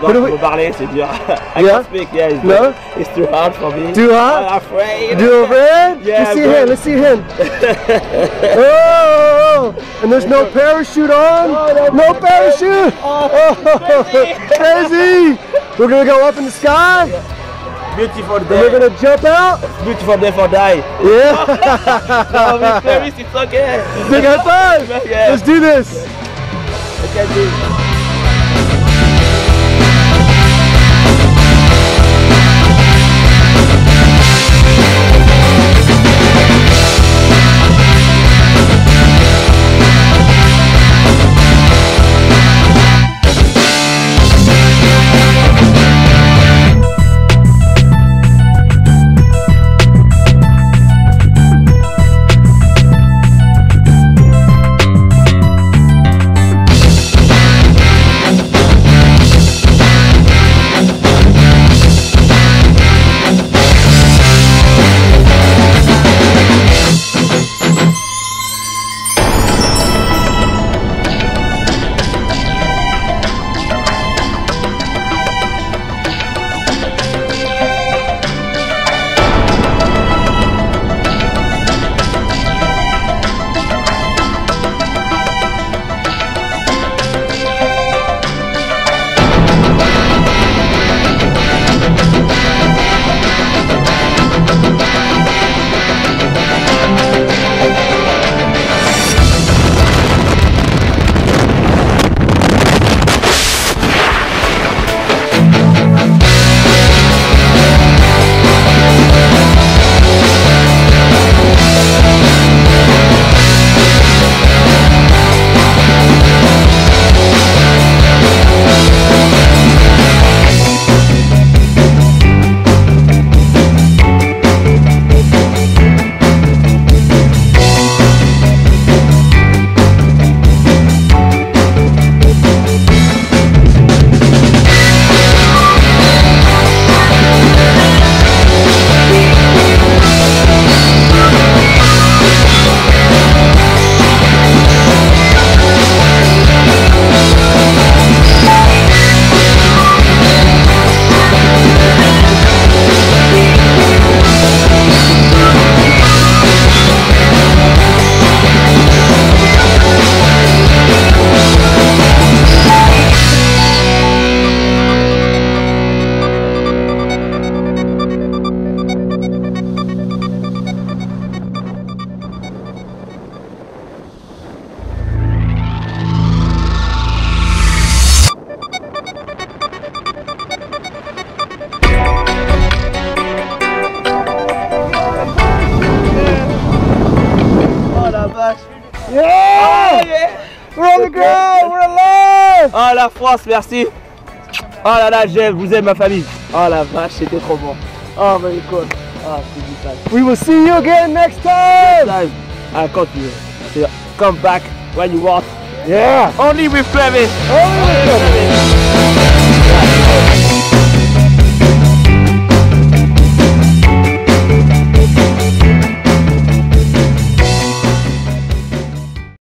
What we- c'est dur. I Yeah? can't speak, yeah, it's, No? it's too hard for me. Too hard? I'm afraid. Do a red? Yeah, let's see him. Let's see him. oh, and there's no parachute on. No parachute. Oh, crazy. We're gonna go up in the sky. Beautiful And we're gonna jump out. Beautiful day for die. Yeah. No, Miss Clarice, it's okay. Big high five. Yeah. Let's do this. Okay, dude. On the ground. We're alive. Oh la France, merci. Oh là là, j'aime, vous aimez ma famille. Oh la vache, c'était trop bon. Oh my god. Ah, c'est du sale. We will see you again next time. Time. Ah, quand tu veux. Come back when you want. Yeah. Only with Travis. Only with Travis.